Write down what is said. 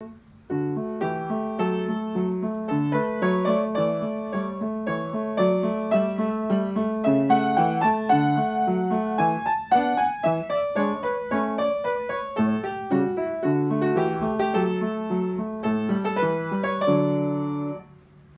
you.